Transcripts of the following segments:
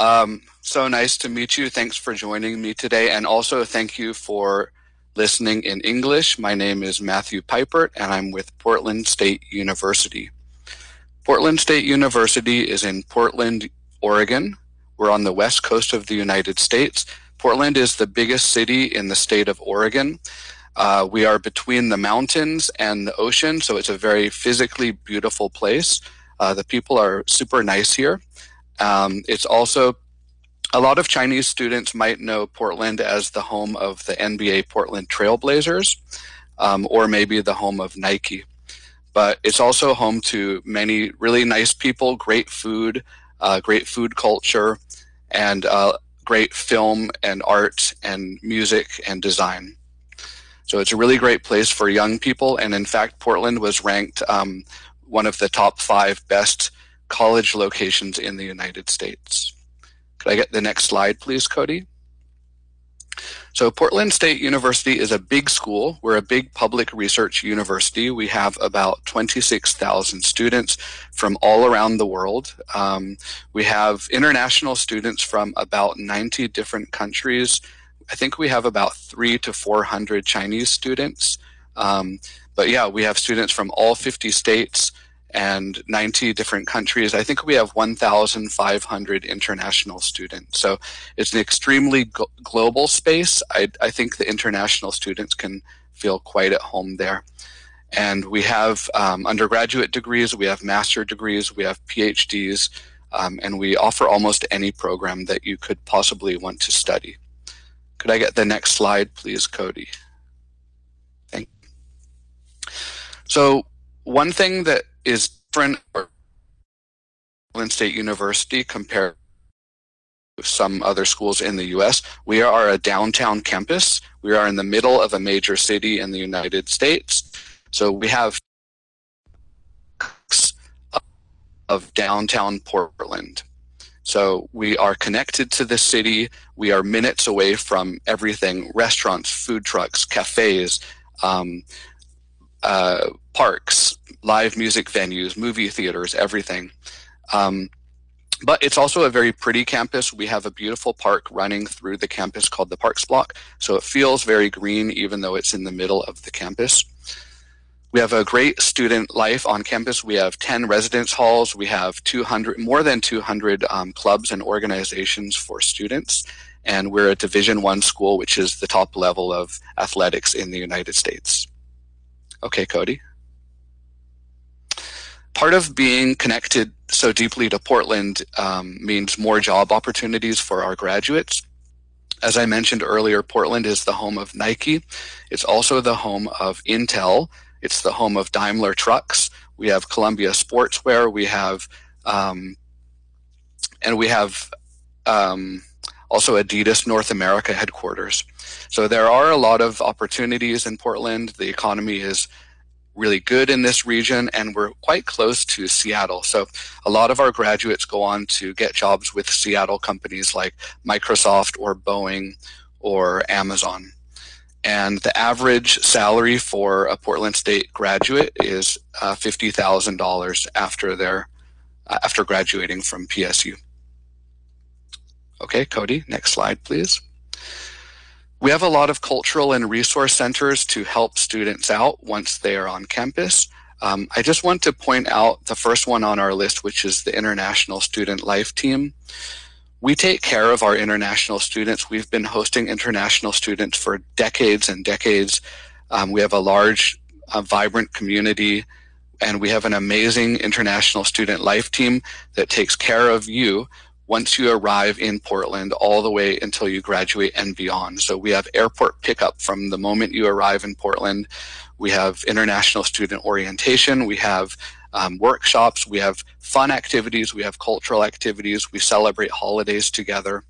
Um, so nice to meet you. Thanks for joining me today. And also thank you for listening in English. My name is Matthew Pipert and I'm with Portland State University. Portland State University is in Portland, Oregon. We're on the west coast of the United States. Portland is the biggest city in the state of Oregon. Uh, we are between the mountains and the ocean, so it's a very physically beautiful place. Uh, the people are super nice here. Um, it's also a lot of Chinese students might know Portland as the home of the NBA Portland Trailblazers, um, or maybe the home of Nike. But it's also home to many really nice people, great food, uh, great food culture, and uh, great film and art and music and design. So it's a really great place for young people. And in fact, Portland was ranked um, one of the top five best college locations in the United States. Could I get the next slide, please, Cody? So Portland State University is a big school. We're a big public research university. We have about 26,000 students from all around the world. Um, we have international students from about 90 different countries I think we have about three to 400 Chinese students. Um, but yeah, we have students from all 50 states and 90 different countries. I think we have 1,500 international students. So it's an extremely global space. I, I think the international students can feel quite at home there. And we have um, undergraduate degrees, we have master degrees, we have PhDs, um, and we offer almost any program that you could possibly want to study. Could I get the next slide, please, Cody? Thank you. So one thing that is different at Portland State University compared to some other schools in the U.S., we are a downtown campus. We are in the middle of a major city in the United States. So we have of downtown Portland. So we are connected to the city. We are minutes away from everything restaurants, food trucks, cafes, um, uh, parks, live music venues, movie theaters, everything. Um, but it's also a very pretty campus. We have a beautiful park running through the campus called the Parks Block. So it feels very green even though it's in the middle of the campus. We have a great student life on campus. We have 10 residence halls. We have 200, more than 200 um, clubs and organizations for students. And we're a Division One school, which is the top level of athletics in the United States. Okay, Cody. Part of being connected so deeply to Portland um, means more job opportunities for our graduates. As I mentioned earlier, Portland is the home of Nike. It's also the home of Intel, it's the home of Daimler Trucks. We have Columbia Sportswear. We have, um, and we have um, also Adidas North America headquarters. So there are a lot of opportunities in Portland. The economy is really good in this region and we're quite close to Seattle. So a lot of our graduates go on to get jobs with Seattle companies like Microsoft or Boeing or Amazon. And the average salary for a Portland State graduate is uh, $50,000 after their uh, after graduating from PSU. Okay, Cody, next slide, please. We have a lot of cultural and resource centers to help students out once they are on campus. Um, I just want to point out the first one on our list, which is the International Student Life Team. We take care of our international students. We've been hosting international students for decades and decades. Um, we have a large, uh, vibrant community, and we have an amazing international student life team that takes care of you once you arrive in Portland all the way until you graduate and beyond. So we have airport pickup from the moment you arrive in Portland. We have international student orientation. We have um, workshops, we have fun activities, we have cultural activities, we celebrate holidays together.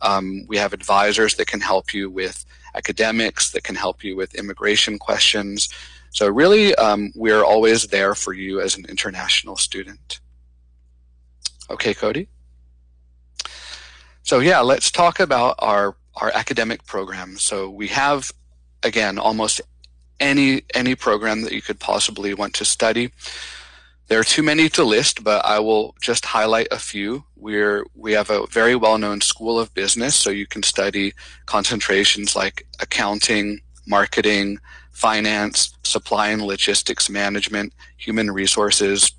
Um, we have advisors that can help you with academics, that can help you with immigration questions. So really, um, we're always there for you as an international student. Okay, Cody. So yeah, let's talk about our, our academic program. So we have, again, almost any, any program that you could possibly want to study. There are too many to list, but I will just highlight a few. We're, we have a very well-known school of business, so you can study concentrations like accounting, marketing, finance, supply and logistics management, human resources.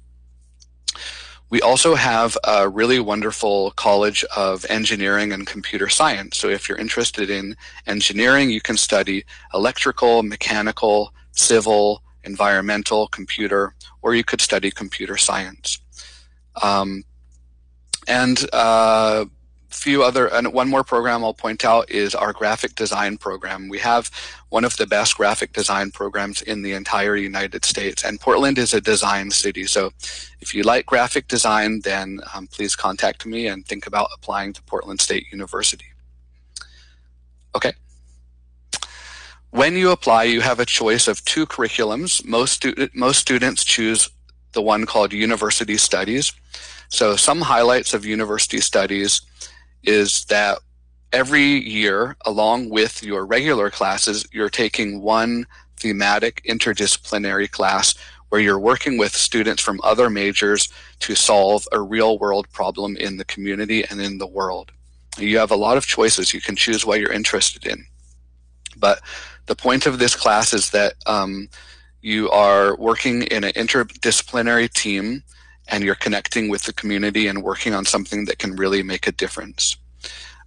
We also have a really wonderful College of Engineering and Computer Science. So if you're interested in engineering, you can study electrical, mechanical, civil, environmental, computer, or you could study computer science. Um, and uh, few other, and one more program I'll point out is our graphic design program. We have one of the best graphic design programs in the entire United States, and Portland is a design city. So if you like graphic design, then um, please contact me and think about applying to Portland State University. Okay. When you apply, you have a choice of two curriculums. Most, stu most students choose the one called University Studies. So some highlights of University Studies is that every year, along with your regular classes, you're taking one thematic interdisciplinary class where you're working with students from other majors to solve a real world problem in the community and in the world. You have a lot of choices. You can choose what you're interested in. But the point of this class is that um, you are working in an interdisciplinary team and you're connecting with the community and working on something that can really make a difference.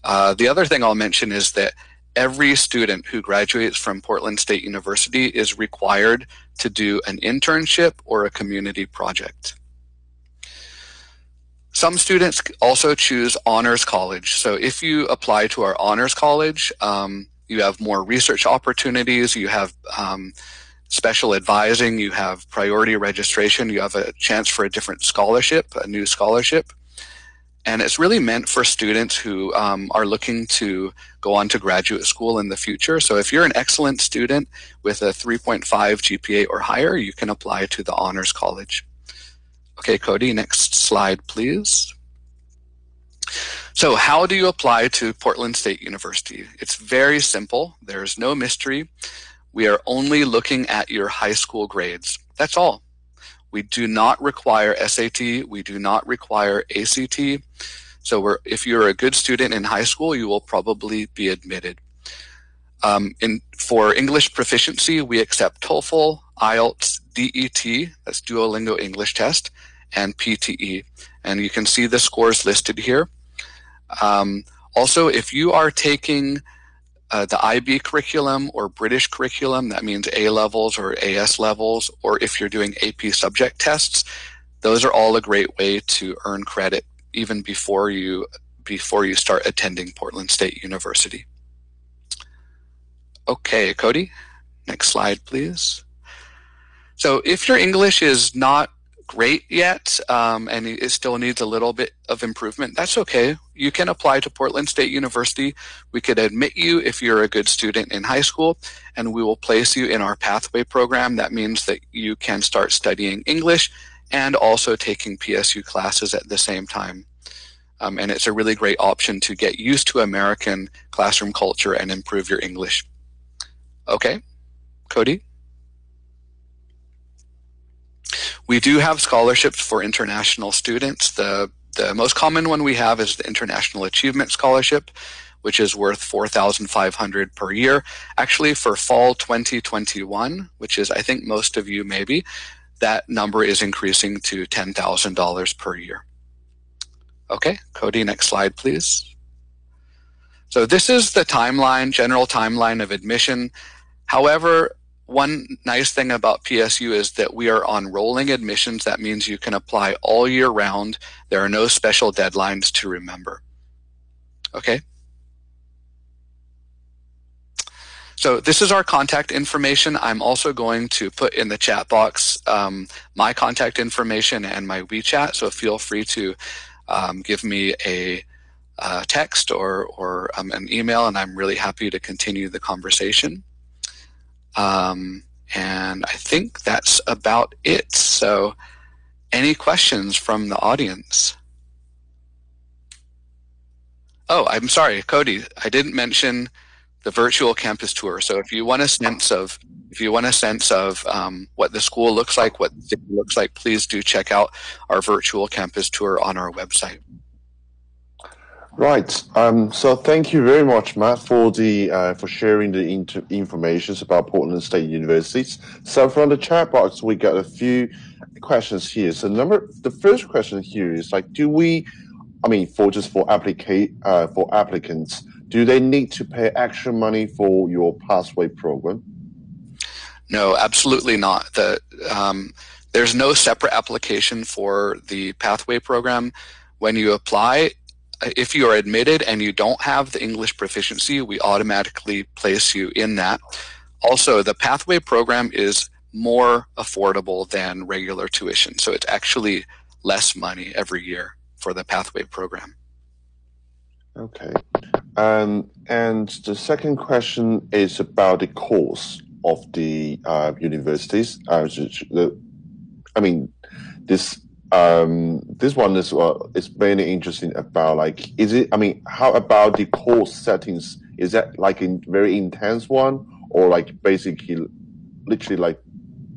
Uh, the other thing I'll mention is that every student who graduates from Portland State University is required to do an internship or a community project. Some students also choose honors college. So if you apply to our honors college, um, you have more research opportunities, you have um, special advising, you have priority registration, you have a chance for a different scholarship, a new scholarship. And it's really meant for students who um, are looking to go on to graduate school in the future. So if you're an excellent student with a 3.5 GPA or higher, you can apply to the Honors College. Okay, Cody, next slide, please. So how do you apply to Portland State University? It's very simple. There's no mystery. We are only looking at your high school grades. That's all. We do not require SAT. We do not require ACT. So if you're a good student in high school, you will probably be admitted. Um, in, for English proficiency, we accept TOEFL, IELTS, DET, that's Duolingo English Test, and PTE. And you can see the scores listed here. Um, also, if you are taking uh, the IB curriculum or British curriculum, that means A levels or AS levels, or if you're doing AP subject tests, those are all a great way to earn credit even before you before you start attending Portland State University. Okay, Cody, next slide, please. So if your English is not great yet um, and it still needs a little bit of improvement, that's okay. You can apply to Portland State University. We could admit you if you're a good student in high school and we will place you in our pathway program. That means that you can start studying English and also taking PSU classes at the same time. Um, and it's a really great option to get used to American classroom culture and improve your English. Okay, Cody? We do have scholarships for international students. The, the most common one we have is the International Achievement Scholarship, which is worth 4500 per year. Actually, for fall 2021, which is I think most of you maybe, that number is increasing to $10,000 per year. Okay, Cody, next slide, please. So this is the timeline, general timeline of admission. However, one nice thing about PSU is that we are on rolling admissions. That means you can apply all year round. There are no special deadlines to remember. Okay. So this is our contact information. I'm also going to put in the chat box um, my contact information and my WeChat. So feel free to um, give me a uh, text or, or um, an email, and I'm really happy to continue the conversation. Um, and I think that's about it. So any questions from the audience? Oh, I'm sorry, Cody, I didn't mention the virtual campus tour. So if you want a sense of if you want a sense of um, what the school looks like, what it looks like, please do check out our virtual campus tour on our website. Right. Um, so thank you very much, Matt, for the uh, for sharing the inter- information about Portland State Universities. So from the chat box, we got a few questions here. So number the first question here is like, do we, I mean, for just for applicate uh, for applicants, do they need to pay extra money for your pathway program? No, absolutely not. The um, there's no separate application for the pathway program. When you apply, if you are admitted and you don't have the English proficiency, we automatically place you in that. Also, the pathway program is more affordable than regular tuition. So it's actually less money every year for the pathway program. Okay. Um, and the second question is about the course of the uh, universities. Uh, I mean, this um, this one is uh, is very interesting about like is it? I mean, how about the course settings? Is that like a very intense one, or like basically, literally like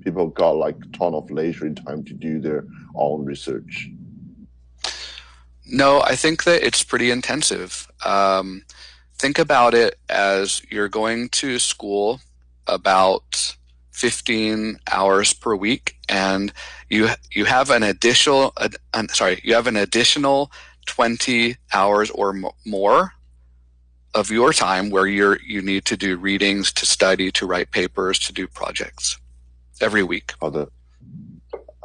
people got like a ton of leisure time to do their own research? No, I think that it's pretty intensive. Um, think about it as you're going to school about 15 hours per week and you you have an additional uh, sorry you have an additional 20 hours or more of your time where you're you need to do readings to study to write papers to do projects every week 好的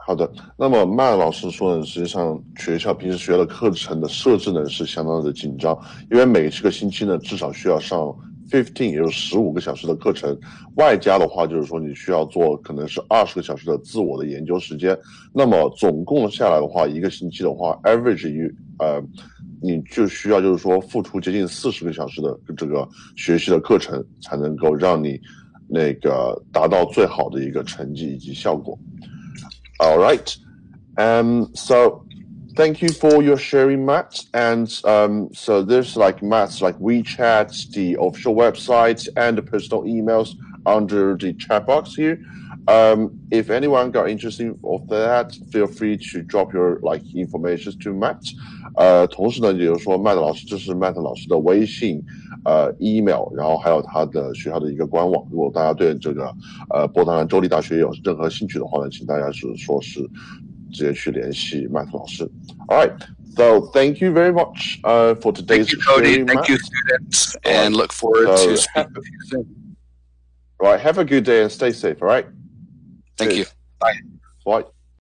好的，那么麦老师说呢，实际上学校平时学的课程的设置呢是相当的紧张，因为每个星期呢至少需要上 fifteen，也就是十五个小时的课程，外加的话就是说你需要做可能是二十个小时的自我的研究时间。那么总共下来的话，一个星期的话，average 一呃，你就需要就是说付出接近四十个小时的这个学习的课程，才能够让你那个达到最好的一个成绩以及效果。All right, um, so. thank you for your sharing, Matt. And um, so there's like Matt's like WeChat, the official website, and the personal emails under the chat box here. Um, if anyone got interested of that, feel free to drop your like information to Matt。呃，同时呢，也就是说，Matt 老师这是 Matt 老师的微信、呃 email，然后还有他的学校的一个官网。如果大家对这个呃波特兰州立大学有任何兴趣的话呢，请大家是说是直 接去联系麦特老师。All right. So thank you very much uh, for today's Thank you, Cody. Thank you, students, and look forward so to speaking with you soon. All right. Have a good day and stay safe. All right. Thank Cheers. you. Bye. Bye.